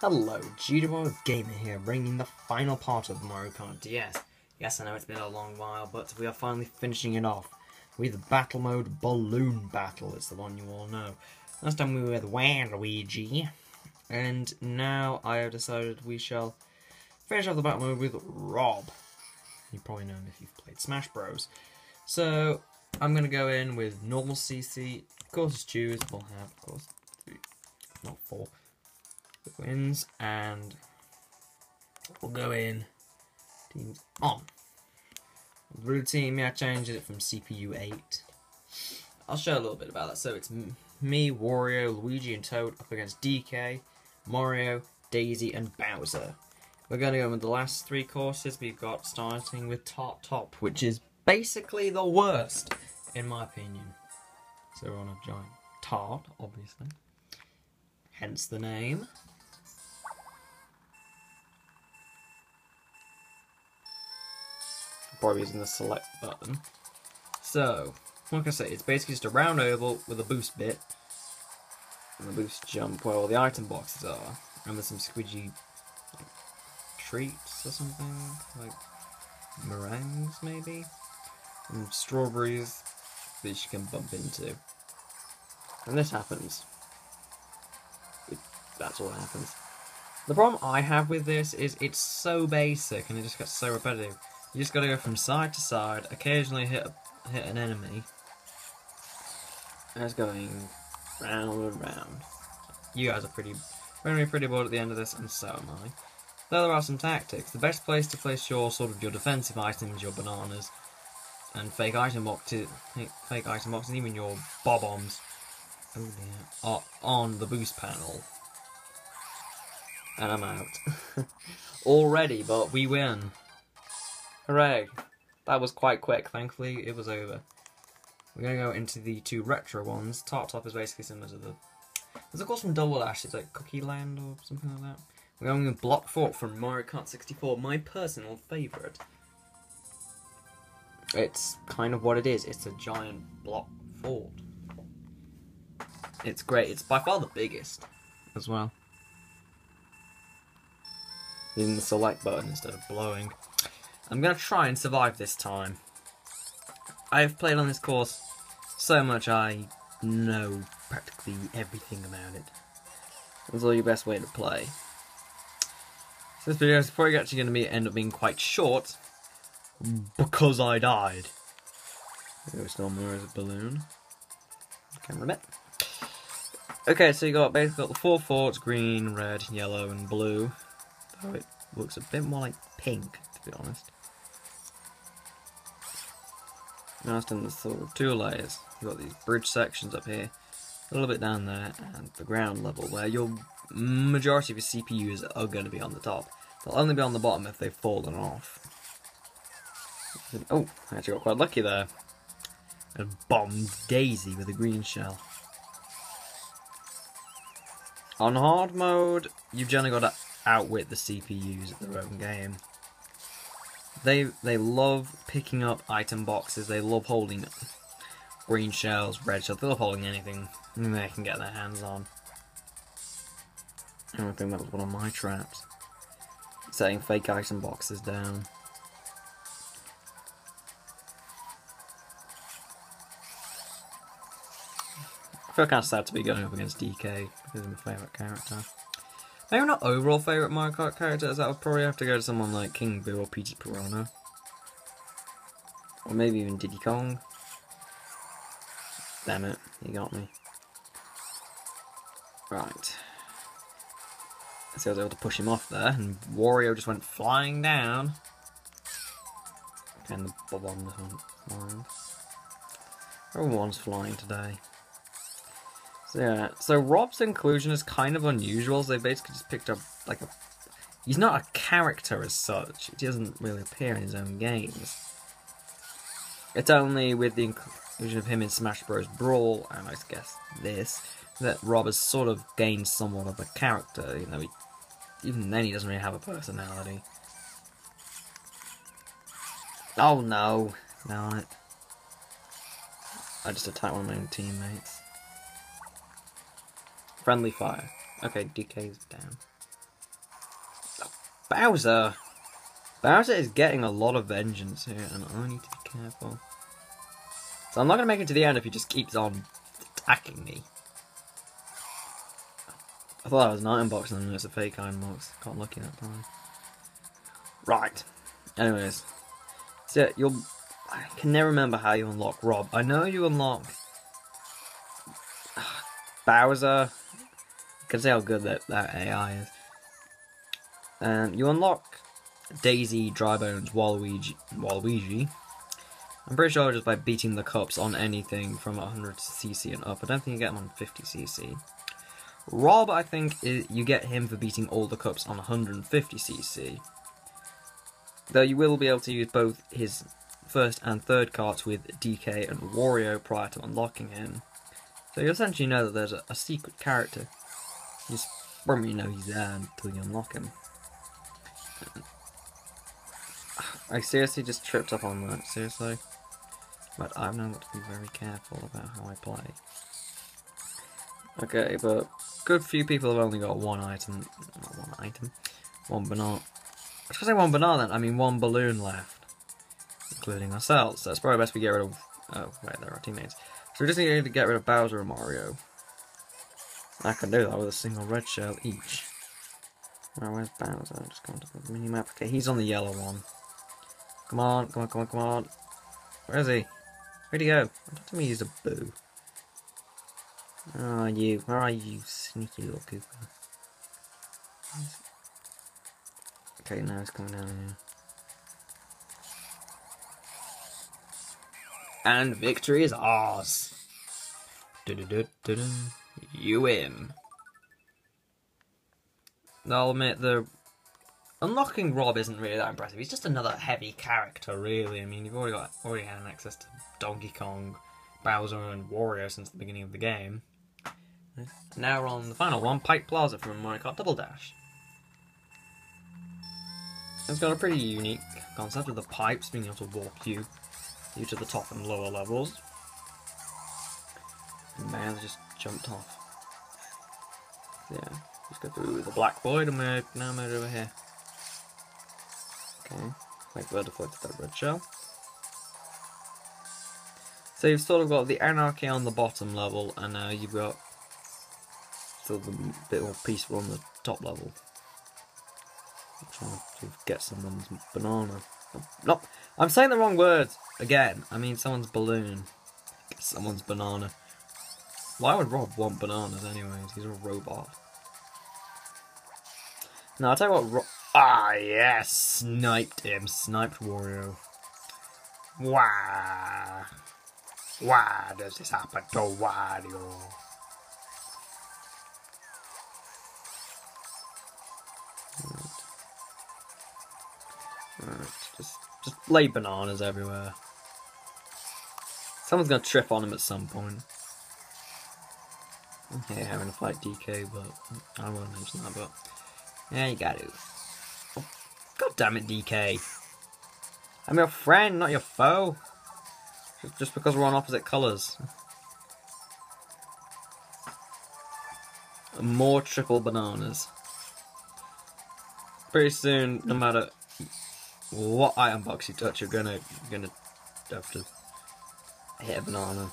Hello, GWR Gamer here, bringing the final part of Mario Kart DS. Yes, I know it's been a long while, but we are finally finishing it off with Battle Mode Balloon Battle. It's the one you all know. Last time we were with Waluigi, and now I have decided we shall finish off the Battle Mode with Rob. You probably know him if you've played Smash Bros. So, I'm going to go in with normal CC. Of course, choose. We'll have, of course, and we'll go in teams on. Blue team, yeah, I changed it from CPU 8. I'll show a little bit about that. So it's me, Wario, Luigi, and Toad up against DK, Mario, Daisy, and Bowser. We're going to go with the last three courses. We've got starting with Tart Top, which is basically the worst, in my opinion. So we're on a giant tart, obviously. Hence the name. Probably using the select button. So, like I say, it's basically just a round oval with a boost bit. And a boost jump where all the item boxes are. And there's some squidgy like, treats or something. Like meringues, maybe? And strawberries that you can bump into. And this happens. It, that's all that happens. The problem I have with this is it's so basic and it just gets so repetitive. You just gotta go from side to side, occasionally hit a, hit an enemy. It's going round and round. You guys are pretty, very pretty bored at the end of this, and so am I. Though there are some tactics. The best place to place your sort of your defensive items, your bananas, and fake item boxes, fake item boxes, even your bob-ombs, oh dear, are on the boost panel. And I'm out. Already, but we win. Hooray! That was quite quick, thankfully it was over. We're going to go into the two retro ones. Tart Top is basically similar to the... There's of course from Double Dash, it's like Cookie Land or something like that. We're going with Block Fort from Mario Kart 64, my personal favourite. It's kind of what it is, it's a giant block fort. It's great, it's by far the biggest as well. Using the select button instead of blowing. I'm going to try and survive this time. I've played on this course so much I know practically everything about it. That's all your best way to play. So this video is probably actually going to end up being quite short because I died. There was still more as a balloon. Camera bit. Okay, so you got basically got the four forts: green, red, yellow, and blue. Though it looks a bit more like pink, to be honest. It's in the sort of two layers. You've got these bridge sections up here, a little bit down there, and the ground level where your majority of your CPUs are going to be on the top. They'll only be on the bottom if they've fallen off. Oh, I actually got quite lucky there. I bombed Daisy with a green shell. On hard mode, you've generally got to outwit the CPUs at their own game. They they love picking up item boxes. They love holding green shells, red shells. They love holding anything they can get their hands on. I don't think that was one of my traps. Setting fake item boxes down. I feel kind of sad to be going up against DK because he's my favourite character. Maybe not overall favourite Mario Kart characters, I would probably have to go to someone like King Boo or Petey Piranha. Or maybe even Diddy Kong. Damn it, he got me. Right. So I was able to push him off there, and Wario just went flying down. And the on the flying. Everyone's flying today. So yeah, so Rob's inclusion is kind of unusual. So they basically just picked up like a. He's not a character as such. He doesn't really appear in his own games. It's only with the inclusion of him in Smash Bros. Brawl and I guess this that Rob has sort of gained somewhat of a character. You know, he, even then he doesn't really have a personality. Oh no, no! I just attacked one of my own teammates. Friendly fire. Okay, DK's down. Bowser! Bowser is getting a lot of vengeance here, and I need to be careful. So I'm not going to make it to the end if he just keeps on attacking me. I thought that was an item box and it's a fake iron box. Got lucky that time. Right. Anyways. So you'll... I can never remember how you unlock Rob. I know you unlock... Ah, Bowser. Can see how good that, that AI is. Um, you unlock Daisy, Drybones, Waluigi, Waluigi. I'm pretty sure just by beating the cups on anything from 100cc and up. I don't think you get them on 50cc. Rob, I think, is, you get him for beating all the cups on 150cc. Though you will be able to use both his first and third carts with DK and Wario prior to unlocking him. So you essentially know that there's a, a secret character. You just won't really know he's um, there until you unlock him. I seriously just tripped up on that, seriously. But I've known to be very careful about how I play. Okay, but good few people have only got one item, not one item, one banana. I gonna say one banana then, I mean one balloon left. Including ourselves, so it's probably best we get rid of, oh wait, there are teammates. So we just need to get rid of Bowser and Mario. I can do that with a single red shell each. Right, where's Bowser? Just going to the mini map. Okay, he's on the yellow one. Come on, come on, come on, come on. Where is he? Where'd he go? Don't tell me he's a boo. Where are you? Where are you, sneaky little Koopa? Okay, now he's coming down here. And victory is ours. -du -du -du. You in. I'll admit, the unlocking Rob isn't really that impressive. He's just another heavy character, really. I mean, you've already got already had access to Donkey Kong, Bowser, and Wario since the beginning of the game. Now we're on the final one, Pipe Plaza from Mario Kart Double Dash. It's got a pretty unique concept of the pipes being able to walk you, you to the top and lower levels. And man just jumped off. Yeah, just go through the black void and we're now moved over here. Okay, make like where deflected that red shell. So you've sort of got the anarchy on the bottom level, and now you've got sort of a bit more peaceful on the top level. I'm trying to get someone's banana. Oh, no, I'm saying the wrong words again. I mean someone's balloon. Someone's banana. Why would Rob want bananas anyways? He's a robot. No, I'll tell you what. Ro ah, yes, sniped him. Sniped Wario. Why? Why does this happen to Wario? Right, just, just lay bananas everywhere. Someone's gonna trip on him at some point. Okay, having to fight DK, but I don't want to mention that, but yeah, you got to. Oh, God damn it, DK. I'm your friend, not your foe. Just because we're on opposite colours. More triple bananas. Pretty soon, no matter what item box you touch, you're gonna you're gonna have to hit a banana.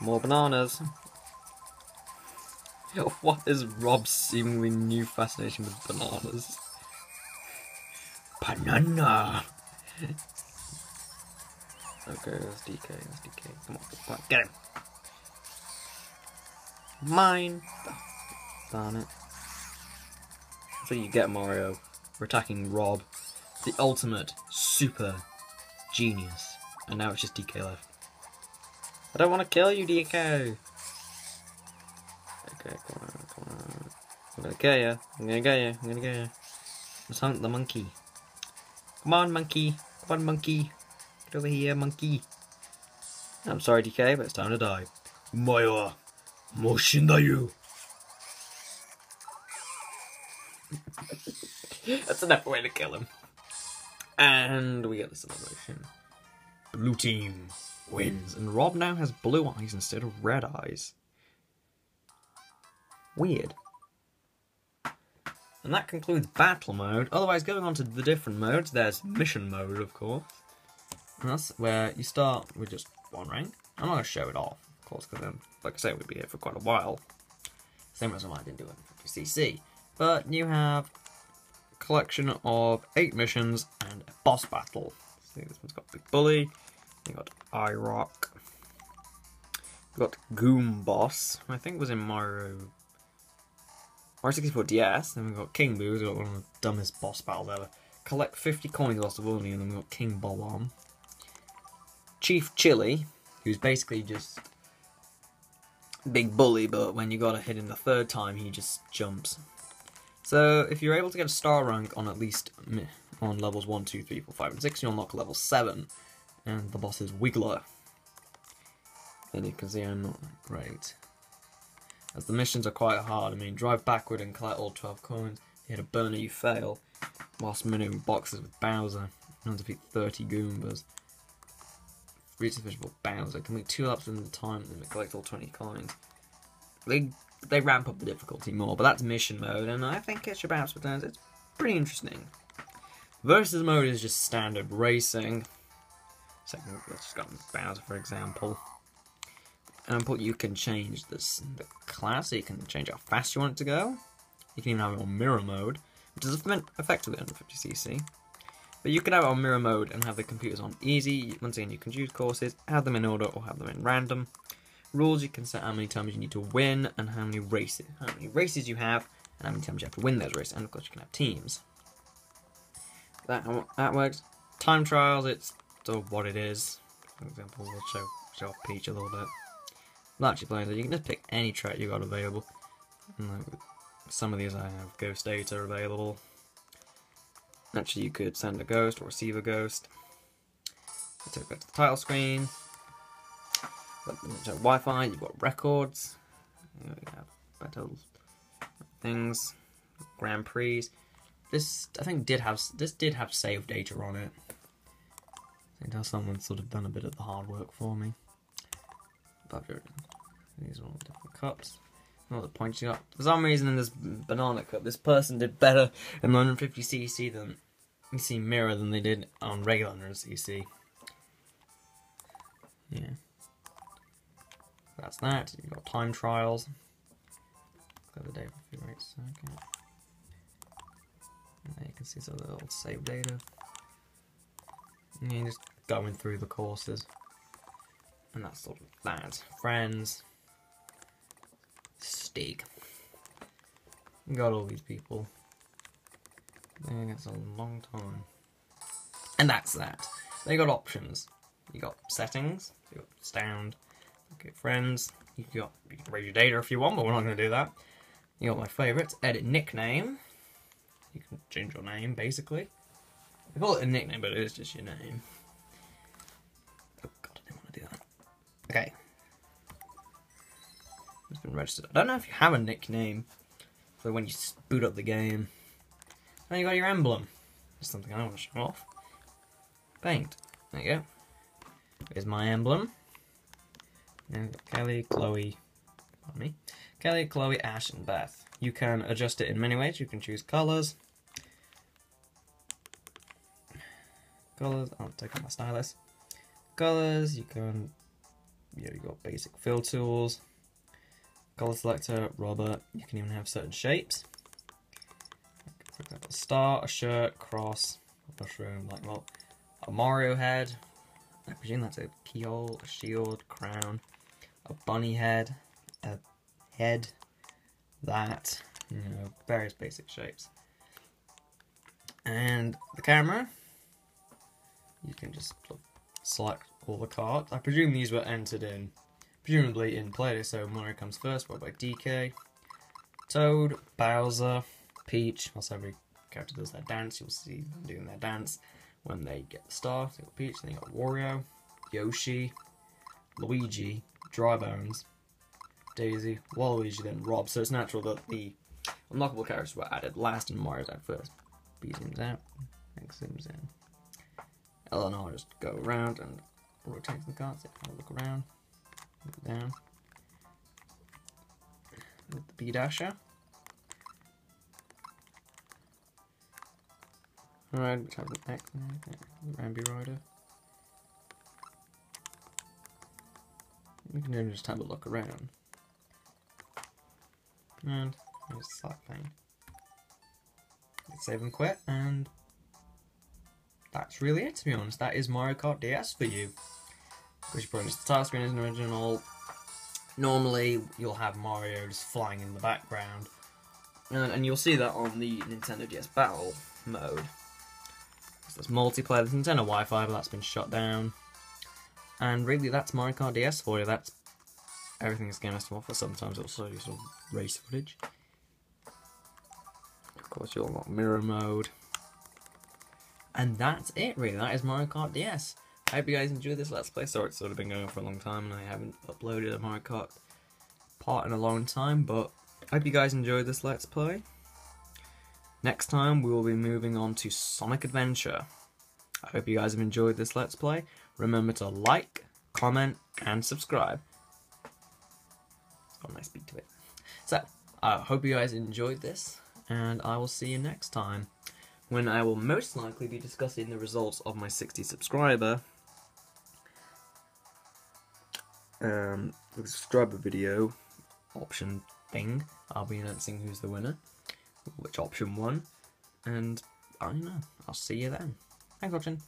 More bananas. What is Rob's seemingly new fascination with bananas? Banana! okay, that's DK, that's DK. Come on, on, get him! Mine! Darn it. So you get Mario. We're attacking Rob. The ultimate super genius. And now it's just DK left. I don't want to kill you, DK! Okay, come on, come on. I'm gonna get you. I'm gonna get you. I'm gonna get you. Let's hunt the monkey. Come on, monkey. Come on, monkey. Get over here, monkey. I'm sorry, DK, but it's time to die. Maya, you. That's enough way to kill him. And we get the celebration. Blue team wins, and Rob now has blue eyes instead of red eyes. Weird. And that concludes battle mode. Otherwise, going on to the different modes, there's mission mode, of course. And that's where you start with just one rank. I'm not going to show it off, of course, because then, like I say, we'd be here for quite a while. Same reason why I didn't do it for CC. But you have a collection of eight missions and a boss battle. See, this one's got Big Bully, you got Eyerok, you got Goomboss, I think was in Mario R64 DS, then we've got King Boo, who's got one of the dumbest boss battles ever. Collect 50 coins lost of only, and then we've got King Bob-omb. Chief Chilly, who's basically just big bully, but when you gotta hit him the third time, he just jumps. So if you're able to get a star rank on at least on levels 1, 2, 3, 4, 5, and 6, you unlock level 7, and the boss is Wiggler. And you can see I'm not great. As the missions are quite hard, I mean, drive backward and collect all 12 coins, you hit a burner, you fail, whilst minning boxes with Bowser, and defeat 30 Goombas. Reach the fishbowl Bowser, complete two laps in the time, and collect all 20 coins. They they ramp up the difficulty more, but that's mission mode, and I think it's Ketchup Apps Returns, it's pretty interesting. Versus mode is just standard racing. Second, oh, let's just go Bowser, for example. And but you can change this the class, so you can change how fast you want it to go. You can even have it on mirror mode, which is effectively 150cc. But you can have it on mirror mode and have the computers on easy. Once again, you can choose courses, have them in order or have them in random. Rules, you can set how many times you need to win and how many races, how many races you have, and how many times you have to win those races. And of course, you can have teams. That that works. Time trials, it's sort of what it is. For example, we'll show show Peach a little bit. Well, actually, playing you can just pick any track you got available. Like, some of these I have ghost data available. Actually, you could send a ghost or receive a ghost. Let's go to the title screen. Wi-Fi, you've got records. You have battles, things, Grand Prix. This I think did have this did have save data on it. I think someone sort of done a bit of the hard work for me. These are all different cups. Not the points you got. For some reason in this banana cup, this person did better in 150cc than see mirror than they did on regular 100cc. Yeah. That's that. You've got time trials. Got the data for right second. And you can see some of the little save data. And you're just going through the courses. And that's sort of that. Friends. Steak. Got all these people. It's a long time. And that's that. They got options. You got settings, you got sound, okay, friends, you got you can raise your data if you want, but we're not gonna do that. You got my favourites, edit nickname. You can change your name basically. I call it a nickname, but it is just your name. Oh god, I didn't want to do that. Okay. It's been registered. I don't know if you have a nickname for when you boot up the game. And you got your emblem. It's something I want to show off. Paint. There you go. Here's my emblem. And Kelly, Chloe, me. Kelly, Chloe, Ash, and Beth. You can adjust it in many ways. You can choose colors. Colors. I'll take out my stylus. Colors. You can. You got basic fill tools. Color selector, rubber, You can even have certain shapes. For example, star, a shirt, cross, a mushroom, like well, a Mario head. I presume that's a keyhole, a shield, crown, a bunny head, a head, that, you mm-hmm. know, various basic shapes. And the camera, you can just select all the cards. I presume these were entered in, presumably in Play so Mario comes first, followed by DK, Toad, Bowser, Peach, also every character does their dance, you'll see them doing their dance when they get the star. So you got Peach, then you got Wario, Yoshi, Luigi, Drybones, Daisy, Waluigi, then Rob. So it's natural that the unlockable characters were added last and Mario's out first. B zooms out, X zooms in. Eleanor just go around and rotate the cards, so look around, look down. With the B dasher. Alright, which has an X Rambi Rider. We can then just have a look around. And there's start playing. Let's save and quit, and that's really it to be honest. That is Mario Kart DS for you. Because you probably the title screen isn't original. Normally, you'll have Mario just flying in the background. And, and you'll see that on the Nintendo DS Battle mode. So there's multiplayer, there's Nintendo Wi-Fi, but that's been shut down. And really, that's Mario Kart DS for you. That's everything this game has to offer. Sometimes it'll show you some race footage. Of course, you'll got mirror mode. And that's it, really. That is Mario Kart DS. I hope you guys enjoyed this Let's Play. Sorry, it's sort of been going on for a long time and I haven't uploaded a Mario Kart part in a long time, but I hope you guys enjoyed this Let's Play. Next time, we will be moving on to Sonic Adventure. I hope you guys have enjoyed this Let's Play. Remember to like, comment, and subscribe. Got a nice beat to it. So, I hope you guys enjoyed this, and I will see you next time, when I will most likely be discussing the results of my 60 subscriber um, the subscriber video option thing. I'll be announcing who's the winner, which option won, and I don't know. I'll see you then. Thanks for watching.